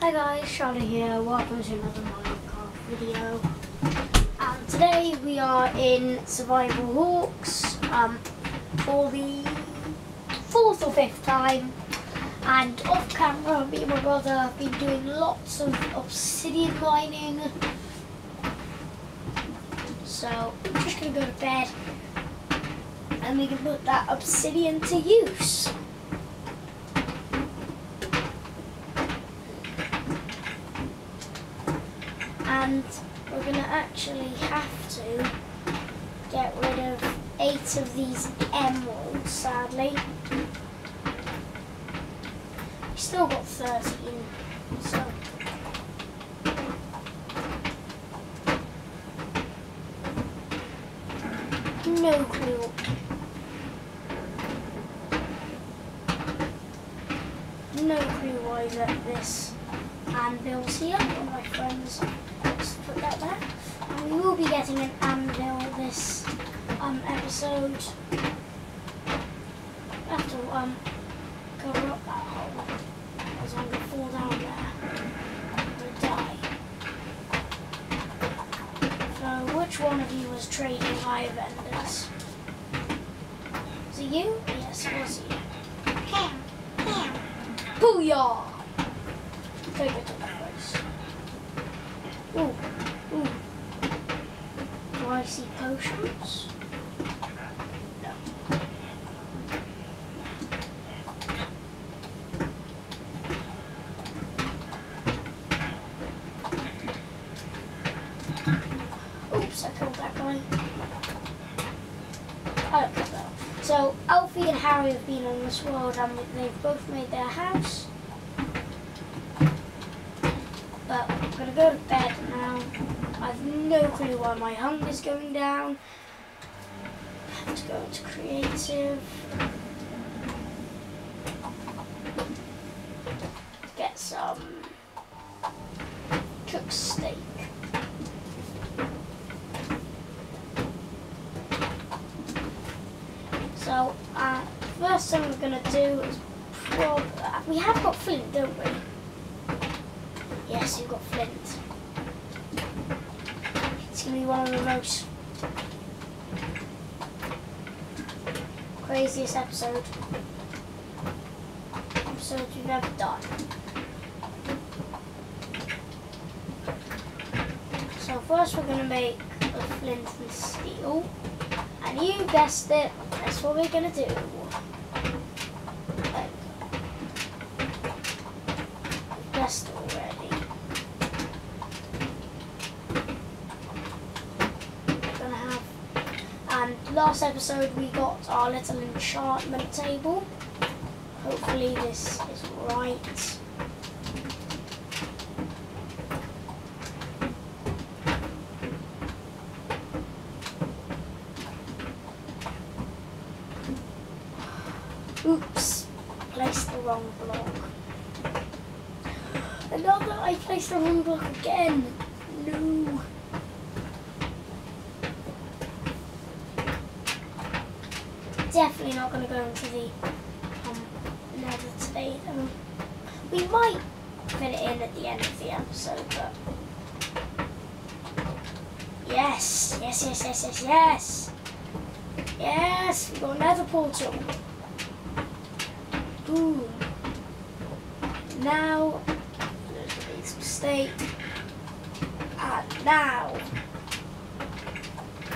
Hi guys, Charlotte here. Welcome to another Minecraft video. And today we are in Survival Hawks um, for the fourth or fifth time. And off camera, me and my brother have been doing lots of obsidian mining. So I'm just gonna go to bed and we can put that obsidian to use. And we're going to actually have to get rid of eight of these emeralds, sadly. We still got 13, so... No clue. No clue why that this anvil's here, one my friends just put that there. And we will be getting an anvil this um, episode. I have to um, cover up that hole because I'm going to fall down there. I'm going to die. So which one of you was trading high vendors? Was it you? Yes, it was you. Booyah! Take it to the place. Ooh, ooh. Do I see potions? No. Oops, I killed that. I don't care. So, Alfie and Harry have been on this world and they've both made their house. But I'm gonna go to bed now. I've no clue why my hunger's going down. Let's go into creative. Get some cooked steak. So, uh, first thing we're gonna do is prob- uh, we have got flint, don't we? Yes, you've got flint. It's gonna be one of the most craziest episode episodes we've ever done. So first we're gonna make a flint and steel. And you guessed it, that's what we're gonna do. Like, you guessed it already. gonna have. And last episode we got our little enchantment table. Hopefully this is right. Oops, placed the wrong block. Another, I placed the wrong block again. No. definitely not going to go into the um, nether today. Um, we might fit it in at the end of the episode, but yes, yes, yes, yes, yes, yes, yes. We got another portal. Boom. Now, make some steak, and now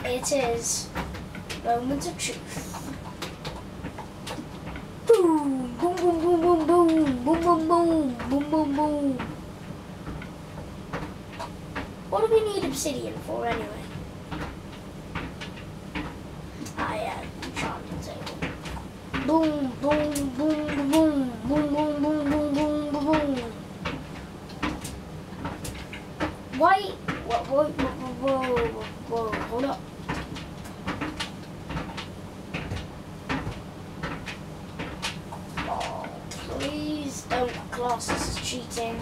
it is moment of truth. Boom, boom, boom, boom, boom, boom, boom, boom, boom, boom. What do we need obsidian for anyway? Ah, yeah, enchantment table. Boom, boom, boom, boom, boom, boom, boom, boom, boom, boom, boom, boom. Why? Whoa, whoa, whoa, whoa, whoa, hold up. Oh, please don't class this as cheating.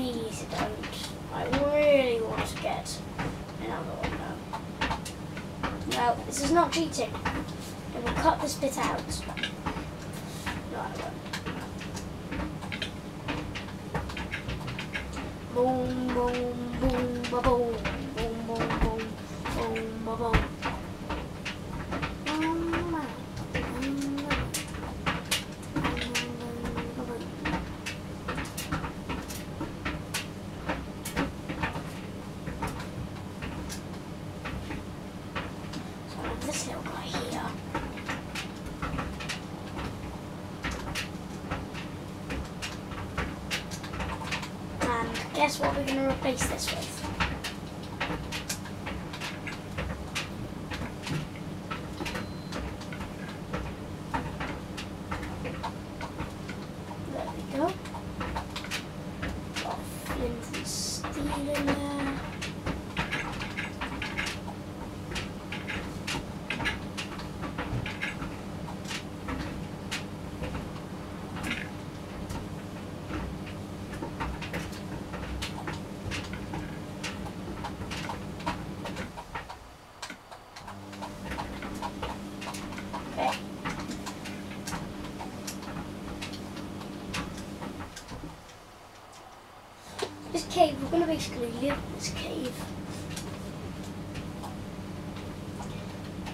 Please don't. I really want to get another one now. No, this is not cheating. I will cut this bit out. No, I won't. boom, boom, ba boom, boom, boom, boom, boom, ba boom. Boom, ba, boom, ba, boom, boom, ba boom. So I have this little guy here. And guess what we're going to replace this with? There we go. Got flint and steel in there. Okay. This cave, we're going to basically live in this cave.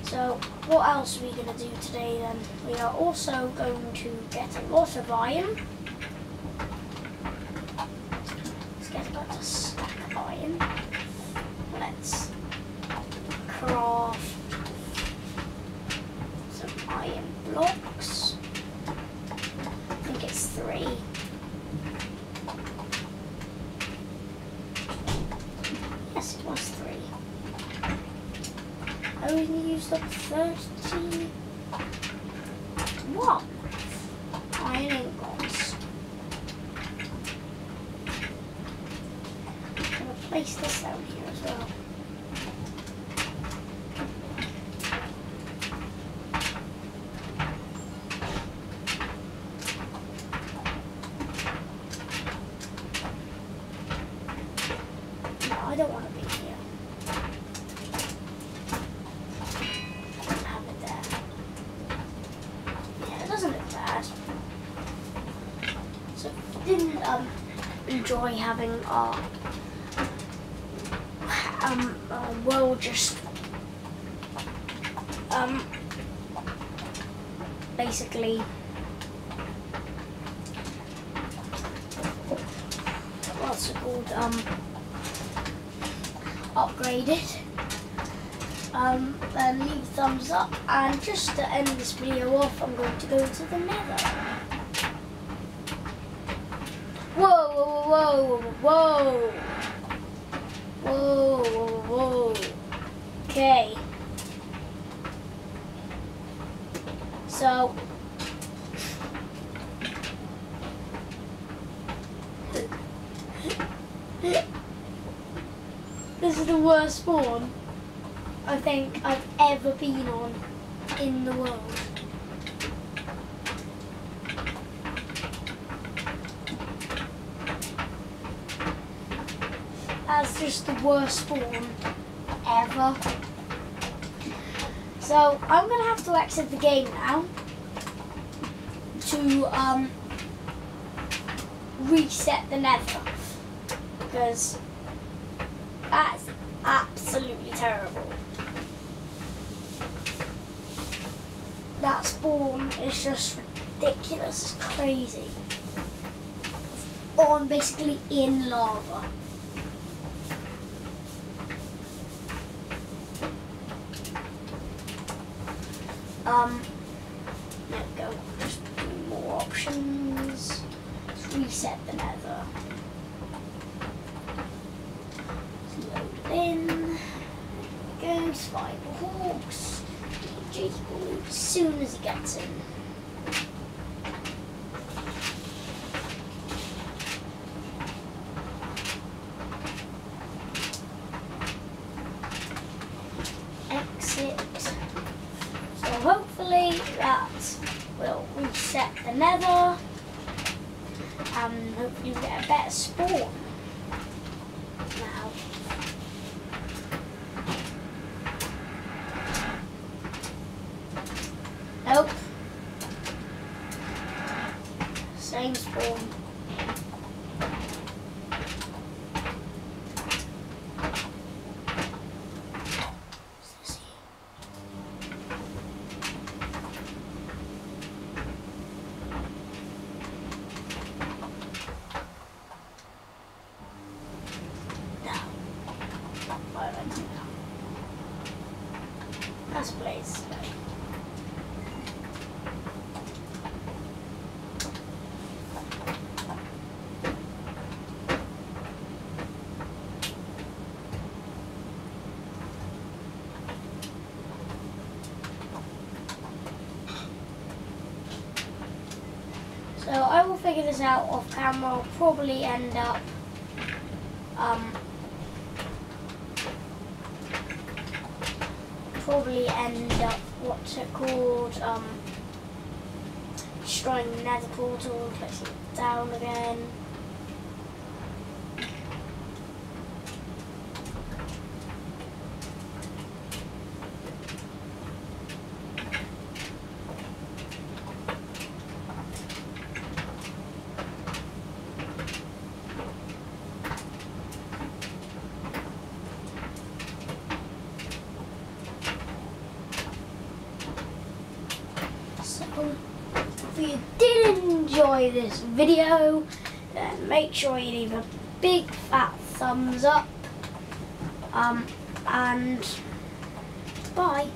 So, what else are we going to do today then? We are also going to get a lot of iron. Let's get about a stack of iron. Let's craft some iron blocks. I think it's three. Yes, it was three. I only used up 30. What? Iron ingots. I'm gonna place this down here as well. I don't want to be here. Have it there. Yeah, it doesn't look bad. So, didn't um enjoy having our um uh, world just um basically what's it called um upgraded. Um, then leave a thumbs up and just to end this video off I'm going to go to the nether. Whoa, whoa, whoa, whoa, whoa, okay. So, this is the worst spawn I think I've ever been on in the world. That's just the worst spawn ever. So I'm gonna have to exit the game now to um, reset the nether because that's absolutely terrible. That spawn is just ridiculous, it's crazy. On basically in lava. Um, there we go. Just more options. Let's reset the nether. Let's load it in. There we go. Spider Hawks. Jake will as soon as he gets in. Exit. So hopefully that will nether and um, hopefully we get a better spawn now. Nope. Same spawn. Blaze. So I will figure this out off camera. I'll probably end up um, probably end up what's it called um, destroying the nether portal, closing it down again. So, if you did enjoy this video, then make sure you leave a big fat thumbs up. Um, and bye.